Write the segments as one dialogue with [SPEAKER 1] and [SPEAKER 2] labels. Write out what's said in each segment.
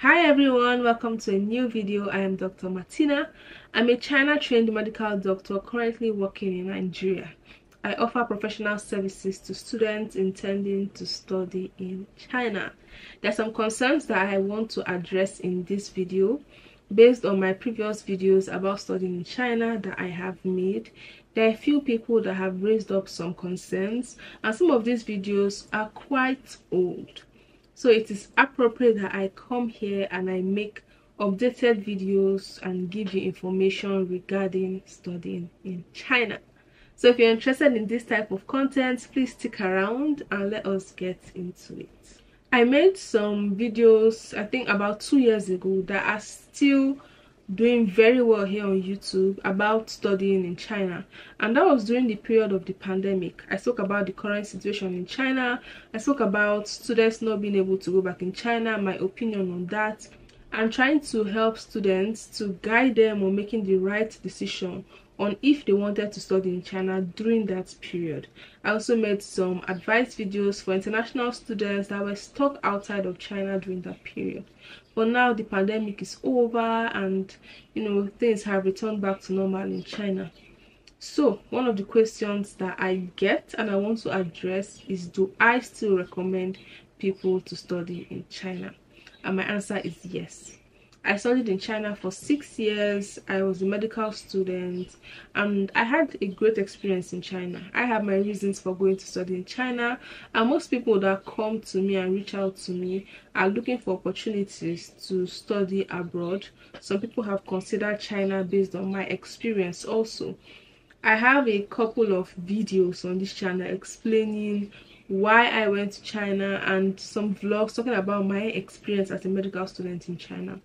[SPEAKER 1] Hi everyone, welcome to a new video. I am Dr. Martina. I'm a China trained medical doctor currently working in Nigeria. I offer professional services to students intending to study in China. There are some concerns that I want to address in this video based on my previous videos about studying in China that I have made. There are a few people that have raised up some concerns and some of these videos are quite old so it is appropriate that i come here and i make updated videos and give you information regarding studying in china. So if you're interested in this type of content please stick around and let us get into it. I made some videos i think about two years ago that are still doing very well here on YouTube about studying in China and that was during the period of the pandemic. I spoke about the current situation in China. I spoke about students not being able to go back in China, my opinion on that. I'm trying to help students to guide them on making the right decision on if they wanted to study in China during that period. I also made some advice videos for international students that were stuck outside of China during that period. But now the pandemic is over and you know things have returned back to normal in China. So one of the questions that I get and I want to address is do I still recommend people to study in China? And my answer is yes. I studied in China for six years. I was a medical student and I had a great experience in China. I have my reasons for going to study in China and most people that come to me and reach out to me are looking for opportunities to study abroad. Some people have considered China based on my experience also. I have a couple of videos on this channel explaining why I went to China and some vlogs talking about my experience as a medical student in China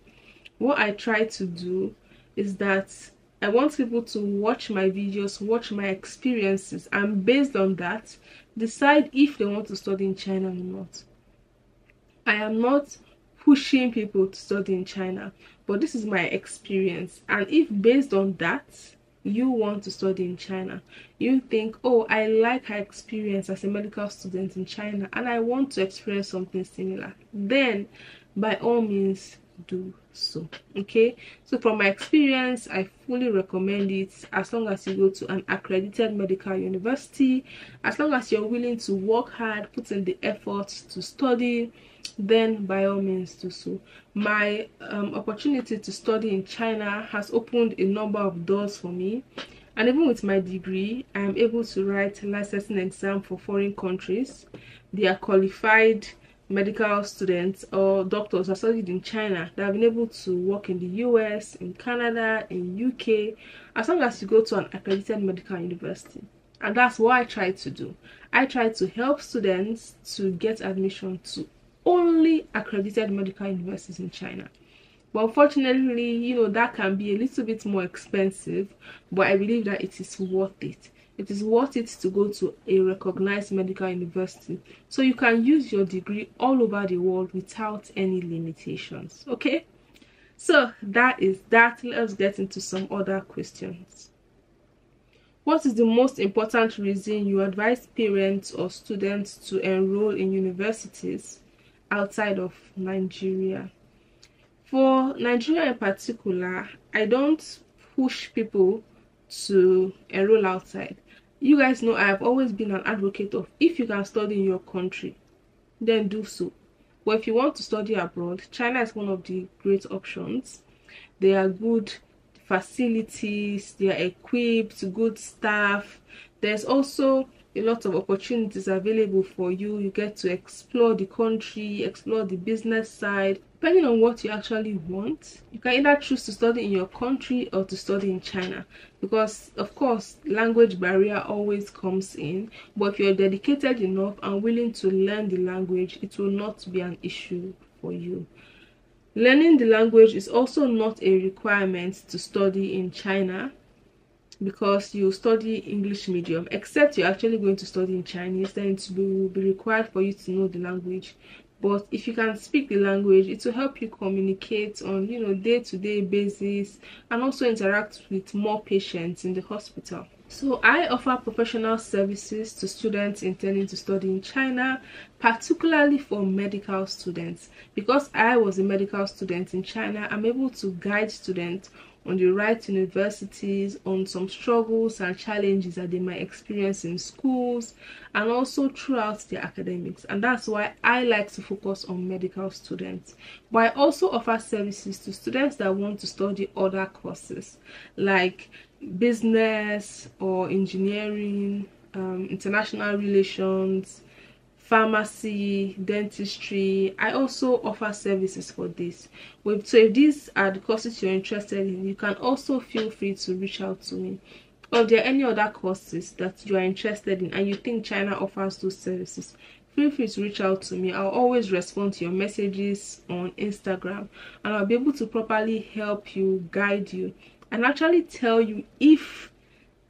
[SPEAKER 1] what i try to do is that i want people to watch my videos watch my experiences and based on that decide if they want to study in china or not. I am not pushing people to study in china but this is my experience. And if based on that you want to study in China, you think, oh, I like her experience as a medical student in China and I want to experience something similar, then by all means, do so okay? So from my experience i fully recommend it as long as you go to an accredited medical university as long as you're willing to work hard put in the effort to study then by all means do so. My um, opportunity to study in china has opened a number of doors for me and even with my degree i am able to write licensing exam for foreign countries. They are qualified medical students or doctors who studied in China that have been able to work in the US, in Canada, in UK, as long as you go to an accredited medical university. And that's what I try to do. I try to help students to get admission to only accredited medical universities in China. But unfortunately, you know, that can be a little bit more expensive, but I believe that it is worth it it is worth it to go to a recognized medical university. So you can use your degree all over the world without any limitations okay? So that is that. Let's get into some other questions. What is the most important reason you advise parents or students to enroll in universities outside of nigeria? For nigeria in particular i don't push people to enroll outside you guys know i have always been an advocate of if you can study in your country then do so. But if you want to study abroad china is one of the great options. They are good facilities they are equipped good staff. There's also a lot of opportunities available for you. You get to explore the country explore the business side. Depending on what you actually want you can either choose to study in your country or to study in china. Because of course language barrier always comes in but if you're dedicated enough and willing to learn the language it will not be an issue for you. Learning the language is also not a requirement to study in china because you study English medium, except you're actually going to study in Chinese, then it will be required for you to know the language. But if you can speak the language, it will help you communicate on you know day-to-day -day basis and also interact with more patients in the hospital. so I offer professional services to students intending to study in China, particularly for medical students. Because I was a medical student in China, I'm able to guide students on the right universities, on some struggles and challenges that they might experience in schools and also throughout their academics. And that's why I like to focus on medical students. But I also offer services to students that want to study other courses like business or engineering, um, international relations, pharmacy, dentistry. I also offer services for this. So if these are the courses you're interested in, you can also feel free to reach out to me. Or if there are any other courses that you are interested in and you think China offers those services, feel free to reach out to me. I'll always respond to your messages on Instagram and I'll be able to properly help you, guide you, and actually tell you if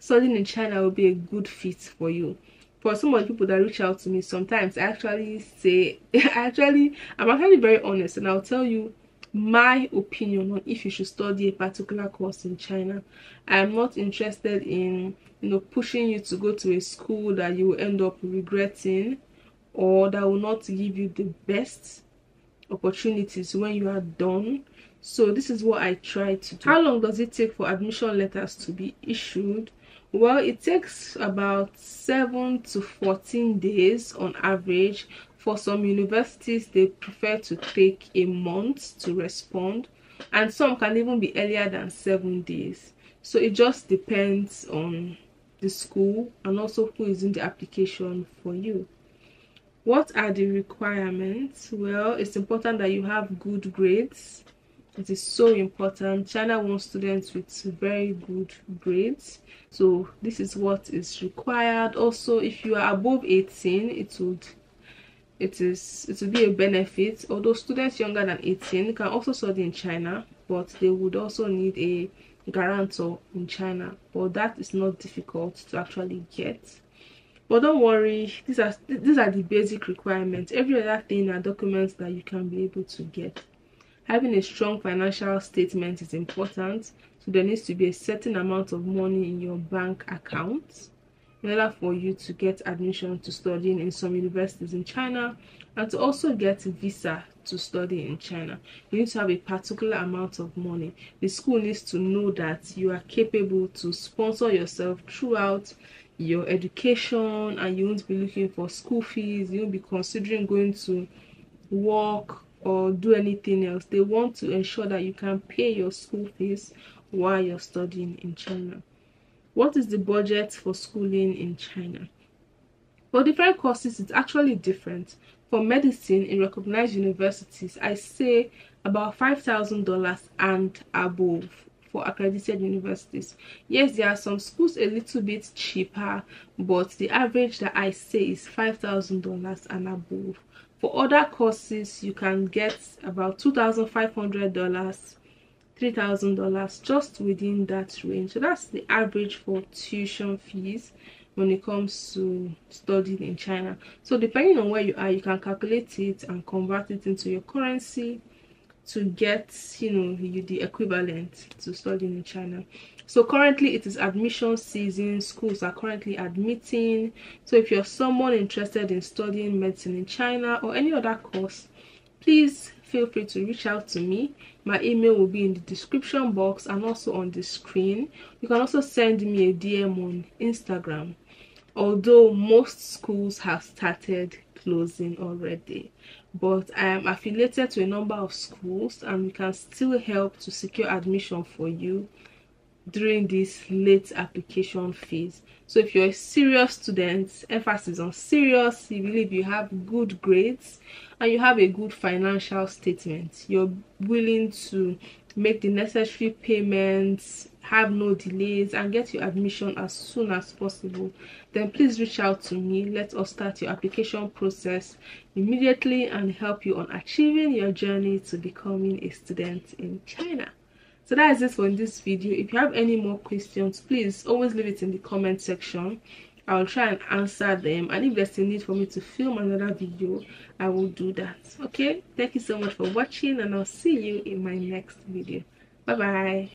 [SPEAKER 1] studying in China will be a good fit for you for some of the people that reach out to me sometimes i actually say i actually i'm actually very honest and i'll tell you my opinion on if you should study a particular course in china. I'm not interested in you know pushing you to go to a school that you will end up regretting or that will not give you the best opportunities when you are done. So this is what i try to do. How long does it take for admission letters to be issued well it takes about 7 to 14 days on average for some universities they prefer to take a month to respond and some can even be earlier than seven days. So it just depends on the school and also who is in the application for you. What are the requirements? Well it's important that you have good grades it is so important. China wants students with very good grades. So this is what is required. Also if you are above 18 it would it is it will be a benefit. Although students younger than 18 can also study in china but they would also need a guarantor in china. But that is not difficult to actually get. But don't worry these are these are the basic requirements. Every other thing are documents that you can be able to get having a strong financial statement is important. So there needs to be a certain amount of money in your bank account in order for you to get admission to studying in some universities in china and to also get a visa to study in china. You need to have a particular amount of money. The school needs to know that you are capable to sponsor yourself throughout your education and you won't be looking for school fees. You won't be considering going to work or do anything else. They want to ensure that you can pay your school fees while you're studying in china. What is the budget for schooling in china? For different courses it's actually different. For medicine in recognized universities i say about five thousand dollars and above for accredited universities. Yes there are some schools a little bit cheaper but the average that i say is five thousand dollars and above for other courses you can get about two thousand five hundred dollars three thousand dollars just within that range. So that's the average for tuition fees when it comes to studying in china. So depending on where you are you can calculate it and convert it into your currency to get you know the equivalent to studying in china so currently it is admission season schools are currently admitting. So if you're someone interested in studying medicine in china or any other course please feel free to reach out to me. My email will be in the description box and also on the screen. You can also send me a dm on instagram although most schools have started closing already. But i am affiliated to a number of schools and we can still help to secure admission for you during this late application phase. So if you're a serious student emphasis on serious you believe you have good grades and you have a good financial statement you're willing to make the necessary payments have no delays and get your admission as soon as possible then please reach out to me. Let us start your application process immediately and help you on achieving your journey to becoming a student in china so that is it for this video. If you have any more questions please always leave it in the comment section. I'll try and answer them. And if there's a need for me to film another video i will do that. Okay? Thank you so much for watching and i'll see you in my next video. Bye bye